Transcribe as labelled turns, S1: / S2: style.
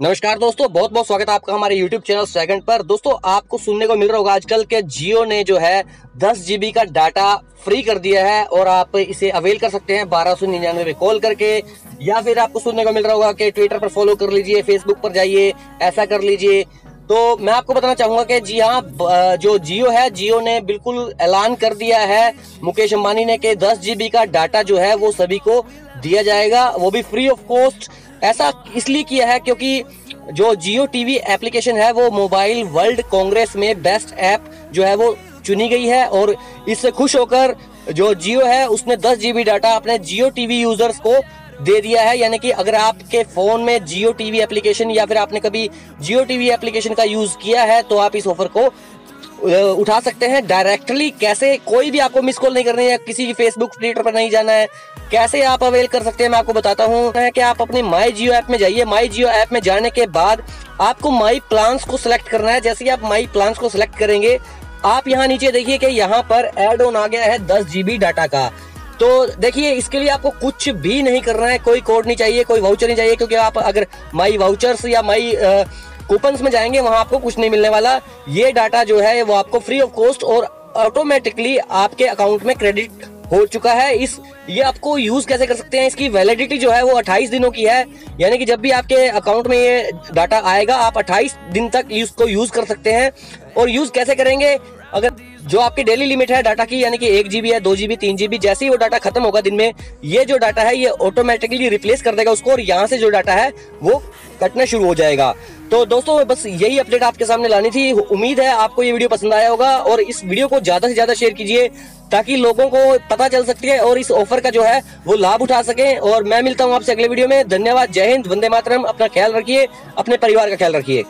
S1: नमस्कार दोस्तों बहुत बहुत स्वागत है आपका हमारे YouTube चैनल सेकंड पर। दोस्तों, आपको सुनने को मिल रहा होगा आजकल के जियो ने जो है दस जीबी का डाटा फ्री कर दिया है और आप इसे अवेल कर सकते हैं बारह सौ निन्यानवे पे कॉल करके। या फिर आपको सुनने को मिल रहा होगा कि ट्विटर पर फॉलो कर लीजिए फेसबुक पर जाइए, ऐसा कर लीजिए। तो मैं आपको बताना चाहूँगा कि जी हाँ जो जियो है जियो ने बिल्कुल ऐलान कर दिया है मुकेश अंबानी ने कि दस जीबी का डाटा जो है वो सभी को दिया जाएगा। वो भी फ्री ऑफ़ कॉस्ट ऐसा इसलिए किया है क्योंकि जो जियो टीवी एप्लीकेशन है, वो मोबाइल वर्ल्ड कांग्रेस में बेस्ट ऐप जो है, वो चुनी गई है और इससे खुश होकर जो जियो है, उसने 10 जीबी डाटा अपने जियो टीवी यूज़र्स को दे दिया है। यानी कि अगर आपके फ़ोन में जियो टीवी एप्लीकेशन या फिर आपने कभी जियो टीवी एप्लीकेशन का यूज़ किया है तो आप इस ऑफ़र को उठा सकते हैं डायरेक्टली कैसे? कोई भी आपको मिस कॉल नहीं करनी है, किसी भी फेसबुक ट्विटर पर नहीं जाना है। कैसे आप अवेल कर सकते हैं? मैं आपको बताता हूँ। कि आप अपने माई जियो ऐप में जाइए। माई जियो ऐप में जाने के बाद आपको माई प्लान्स को सिलेक्ट करना है। जैसे ही आप माई प्लान्स को सिलेक्ट करेंगे, आप यहाँ नीचे देखिए कि यहाँ पर एड ऑन आ गया है दस जीबी डाटा का। तो देखिए, इसके लिए आपको कुछ भी नहीं करना है। कोई कोड नहीं चाहिए, कोई वाउचर नहीं चाहिए, क्योंकि आप अगर माई वाउचर्स या माई कूपन्स में जाएँगे, वहाँ आपको कुछ नहीं मिलने वाला। ये डाटा जो है, वो आपको फ्री ऑफ़ कॉस्ट और ऑटोमेटिकली आपके अकाउंट में क्रेडिट हो चुका है। इस, ये आपको यूज़ कैसे कर सकते हैं? इसकी वैलिडिटी जो है, वो 28 दिनों की है। यानी कि जब भी आपके अकाउंट में ये डाटा आएगा, आप 28 दिन तक इसको यूज़ कर सकते हैं। और यूज़ कैसे करेंगे? अगर जो आपकी डेली लिमिट है डाटा की, यानी कि एक जीबी है, दो जीबी तीन जीबी जैसे ही वो डाटा खत्म होगा दिन में, ये जो डाटा है, ये ऑटोमेटिकली रिप्लेस कर देगा उसको और यहाँ से जो डाटा है, वो कटना शुरू हो जाएगा। तो दोस्तों, बस यही अपडेट आपके सामने लानी थी। उम्मीद है आपको ये वीडियो पसंद आया होगा और इस वीडियो को ज़्यादा से ज़्यादा शेयर कीजिए ताकि लोगों को पता चल सकती है और इस ऑफ़र का जो है, वो लाभ उठा सके। और मैं मिलता हूँ आपसे अगले वीडियो में। धन्यवाद। जय हिंद। वंदे मातरम। अपना ख्याल रखिए। अपने परिवार का ख्याल रखिए।